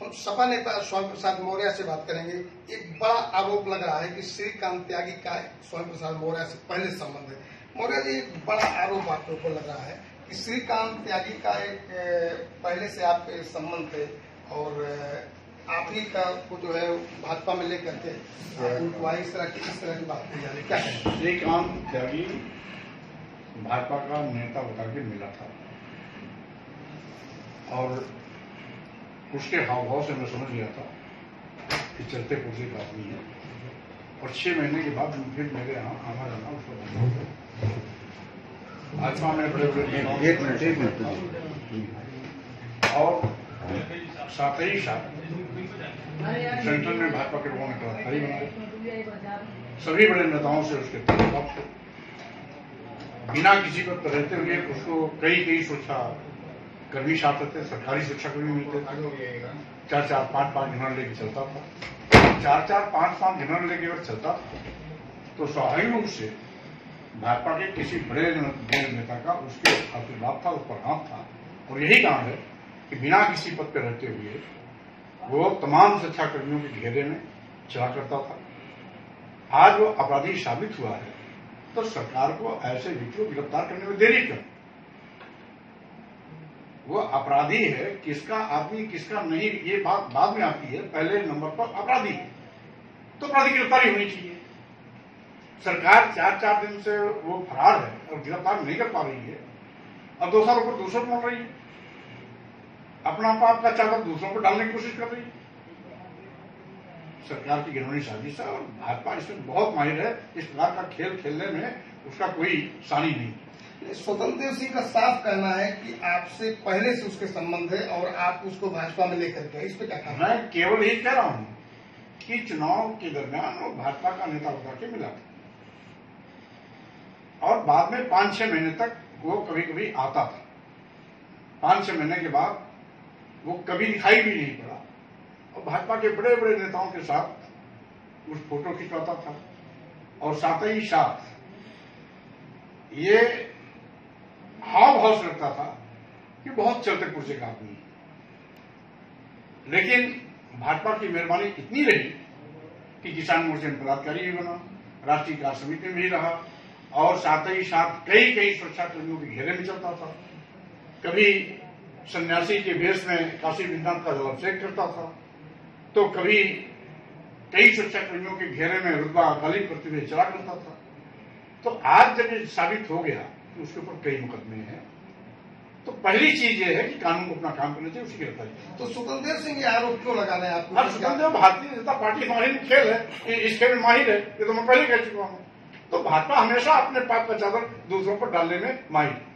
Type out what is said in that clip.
हम सपा नेता स्वामी प्रसाद मौर्य से बात करेंगे। एक बड़ा आरोप लग रहा है कि श्रीकांत त्यागी का स्वामी प्रसाद मौर्य से पहले संबंध है। मौर्य जी, एक बड़ा आरोप आपके ऊपर लग रहा है कि श्रीकांत त्यागी का एक पहले से आपके संबंध थे और आप ही का को जो है भाजपा में लेकर के इस तरह की, इस तरह की बात की जा रही क्या है श्रीकांत त्यागी भाजपा का नेता होकर के मिला था। और उसके हाव भाव से मैं समझ गया था कि चलते पुरजे का आदमी है और छह महीने के बाद फिर मेरे यहाँ आना जाना उसको बंद हो गया भाजपा में बड़े बड़े एक मिनट एक मिनट और साथ ही साथ सेंट्रल में भाजपा के लोगों ने गिरफ्तारी बनाई सभी बड़े नेताओं से उसके बिना किसी पर रहते हुए उसको कई कई सुरक्षा कर्मी साथ थे, सरकारी शिक्षा कर्मी मिलते थे। चार चार पाँच पाँच घंटे लेके चलता था। चार चार पाँच पाँच घंटे लेके अगर चलता था तो स्वाभाविक रूप से भाजपा के किसी बड़े नेता का उसके आशीर्वाद था, उस पर हाथ था। और यही कारण है कि बिना किसी पद पर रहते हुए वो तमाम सुरक्षा कर्मियों के घेरे में चला करता था। आज वो अपराधी साबित हुआ है तो सरकार को ऐसे को गिरफ़्तार करने में देरी क्यों? वो अपराधी है, किसका आदमी, किसका नहीं, ये बात बाद में आती है, पहले नंबर पर अपराधी है। तो अपराधी गिरफ्तारी होनी चाहिए। सरकार चार चार दिन से वो फरार है और गिरफ़्तार नहीं कर पा रही है। और दो साल ऊपर दूसरों मोड़ रही है। अपना पाप का चादर दूसरों पर डालने की कोशिश कर रही है। सरकार की घिनौनी साजिश है और भाजपा इसमें बहुत माहिर है। इस प्रकार का खेल खेलने में उसका कोई सानी नहीं। स्वतंत्र देव सिंह का साफ़ कहना है कि आपसे पहले से उसके संबंध है और आप उसको भाजपा में लेकर के इस पे क्या कहना मैं केवल यही कह रहा हूँ कि चुनाव के दरमियान वो भाजपा का नेता होकर के मिला था। और बाद में पाँच छह महीने तक वो कभी कभी आता था। पाँच छह महीने के बाद वो कभी दिखाई भी नहीं पड़ा। और भाजपा के बड़े बड़े नेताओं के साथ उस फ़ोटो खिंचवाता था। और साथ ही साथ ये हाव भाव से था कि बहुत चलते पुरजे का आदमी लेकिन भाजपा की मेहरबानी इतनी रही कि किसान मोर्चे में पदाधिकारी भी बना, राष्ट्रीय कार्य समिति में भी रहा, और साथ ही साथ कई कई सुरक्षा कर्मियों के घेरे में चलता था। कभी सन्यासी के भेष में काशी विद्वान का जलाभिषेक करता था तो कभी कई सुरक्षा कर्मियों के घेरे में रुतबा करते हुए चला करता था। तो आज जब ये साबित हो गया उसके ऊपर कई मुकदमे हैं। तो पहली चीज़ ये है कि कानून को अपना काम करना चाहिए उसकी गिरफ्तारी। तो सुखदेव सिंह ये आरोप क्यों लगा रहे हैं अब आपको सुखदेव भारतीय जनता पार्टी माहिर खेल है इस खेल में माहिर है ये तो मैं पहले कह चुका हूँ। तो भाजपा हमेशा अपने पाप का चादर दूसरों पर डालने में माहिर है।